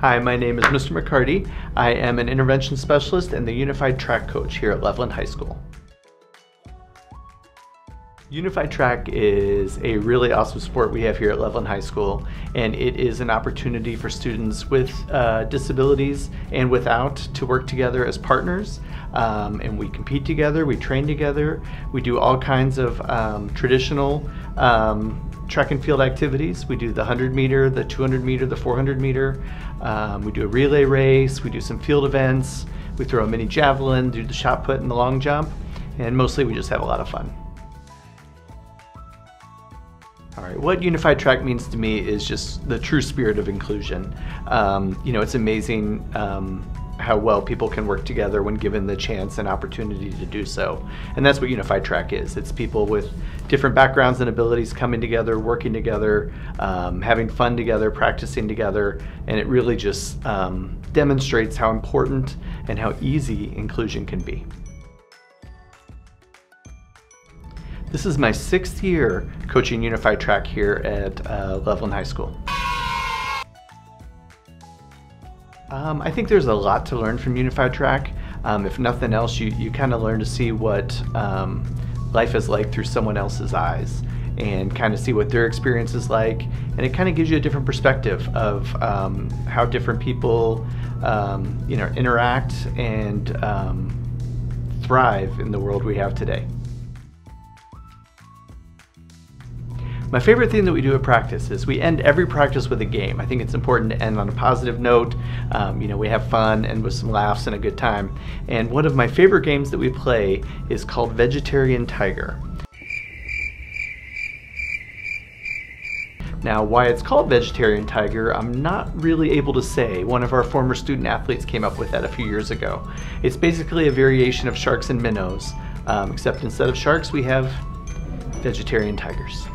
Hi, my name is Mr. McCarty. I am an intervention specialist and the Unified Track Coach here at Loveland High School. Unified Track is a really awesome sport we have here at Loveland High School, and it is an opportunity for students with uh, disabilities and without to work together as partners. Um, and we compete together, we train together, we do all kinds of um, traditional um, track and field activities. We do the 100 meter, the 200 meter, the 400 meter. Um, we do a relay race, we do some field events, we throw a mini javelin, do the shot put and the long jump, and mostly we just have a lot of fun. All right, what Unified Track means to me is just the true spirit of inclusion. Um, you know, it's amazing um, how well people can work together when given the chance and opportunity to do so. And that's what Unified Track is. It's people with different backgrounds and abilities coming together, working together, um, having fun together, practicing together, and it really just um, demonstrates how important and how easy inclusion can be. This is my sixth year coaching Unified Track here at uh, Loveland High School. Um, I think there's a lot to learn from Unified Track. Um, if nothing else, you, you kind of learn to see what um, life is like through someone else's eyes and kind of see what their experience is like. And it kind of gives you a different perspective of um, how different people um, you know, interact and um, thrive in the world we have today. My favorite thing that we do at practice is we end every practice with a game. I think it's important to end on a positive note. Um, you know, we have fun and with some laughs and a good time. And one of my favorite games that we play is called Vegetarian Tiger. Now, why it's called Vegetarian Tiger, I'm not really able to say. One of our former student athletes came up with that a few years ago. It's basically a variation of sharks and minnows, um, except instead of sharks, we have vegetarian tigers.